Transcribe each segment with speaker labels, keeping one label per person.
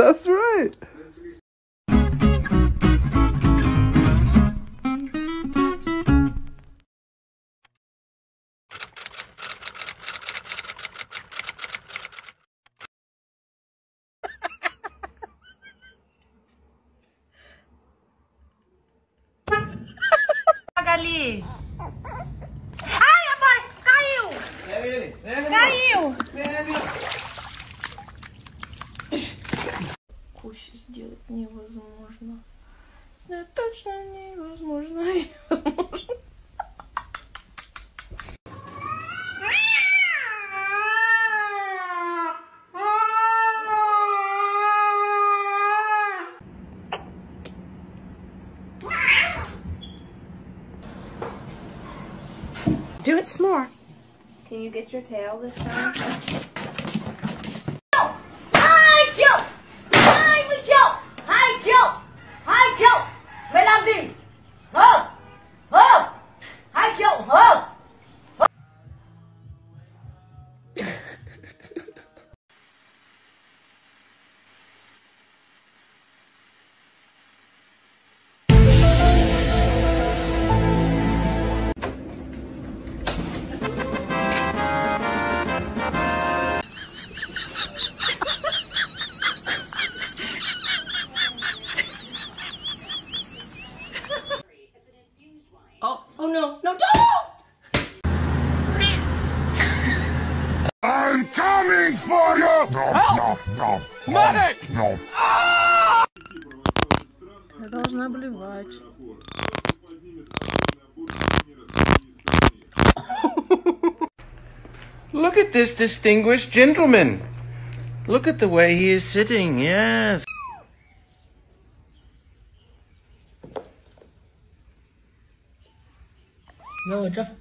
Speaker 1: That's right.
Speaker 2: Ai, amor, caiu! Ele,
Speaker 3: ele.
Speaker 2: Caiu! Ele. невозможно. Знаю точно невозможно. Невозможно. Do it some more. Can you get your tail this
Speaker 3: time?
Speaker 2: должна
Speaker 4: блевать.
Speaker 5: Look at this distinguished gentleman. Look at the way he is sitting, yes.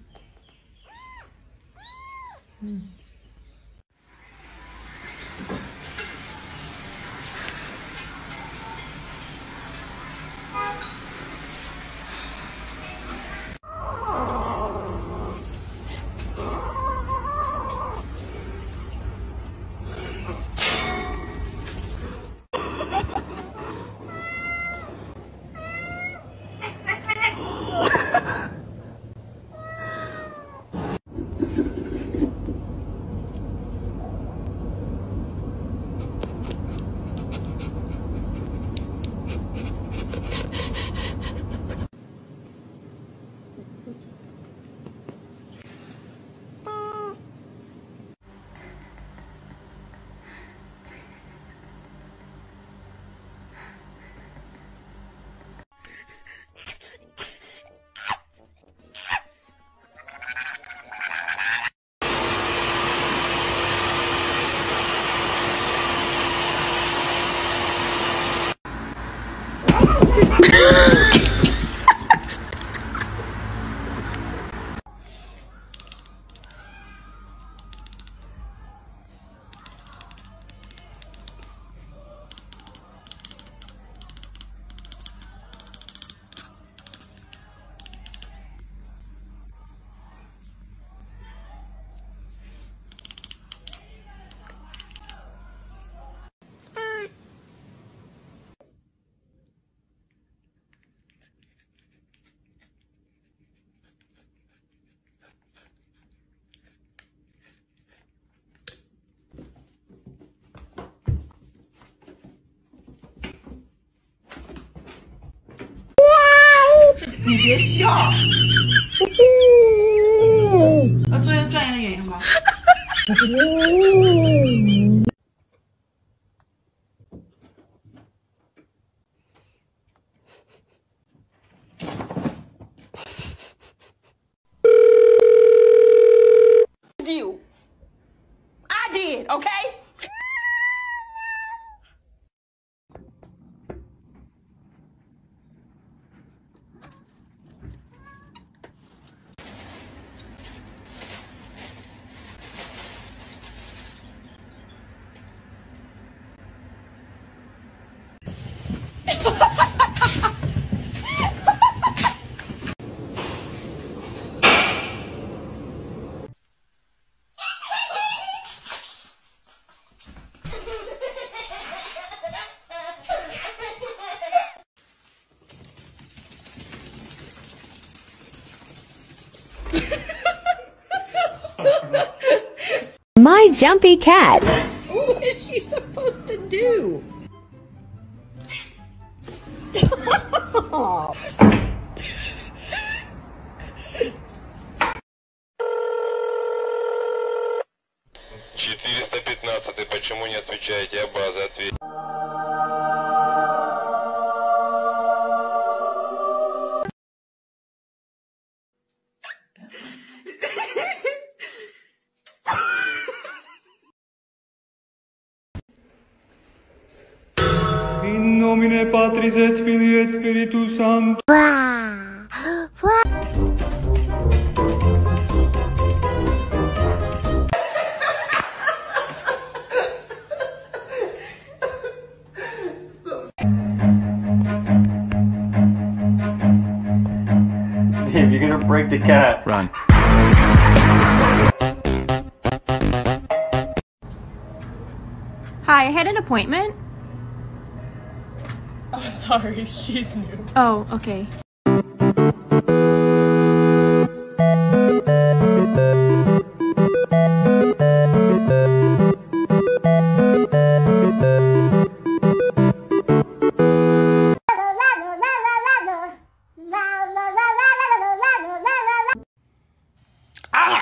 Speaker 6: 你别笑。要做一个专业的演员吗？
Speaker 7: My jumpy cat.
Speaker 6: What is she supposed to do?
Speaker 8: Четыреста пятнадцатый. Почему не отвечаете? Я база ответь.
Speaker 9: Patris et Filii et Spiritus Sanctus.
Speaker 10: If you're gonna break the cat, Run.
Speaker 11: Hi, I had an appointment.
Speaker 3: Oh, sorry, she's new.
Speaker 11: Oh, okay. Ah!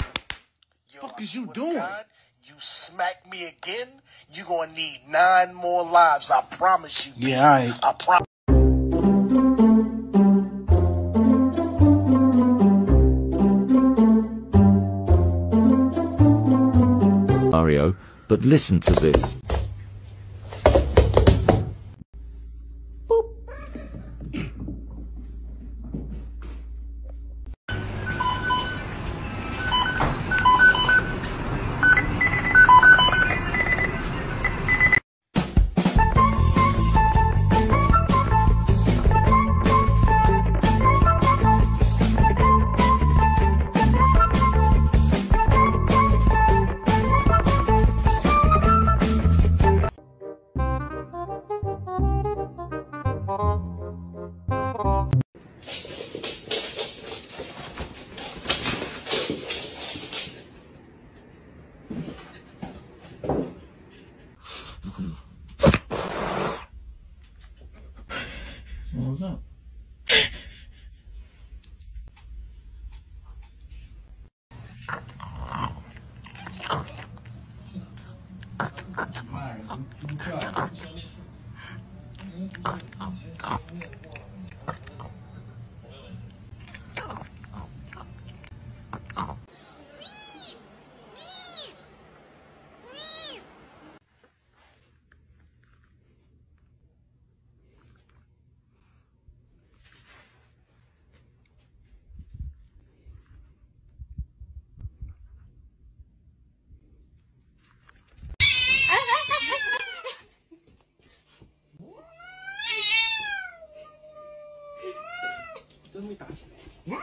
Speaker 12: fuck is you doing? you smack me again, you gonna need nine more lives. I promise you. Yeah,
Speaker 13: I.
Speaker 12: I promise.
Speaker 14: But listen to this. 아니 인, 인프라 아니
Speaker 15: 真没打起来。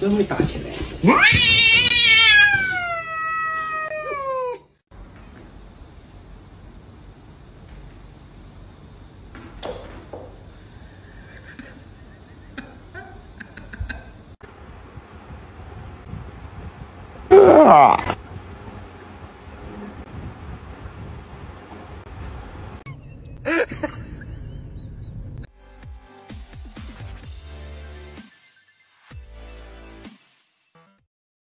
Speaker 15: 真会打起来！啊！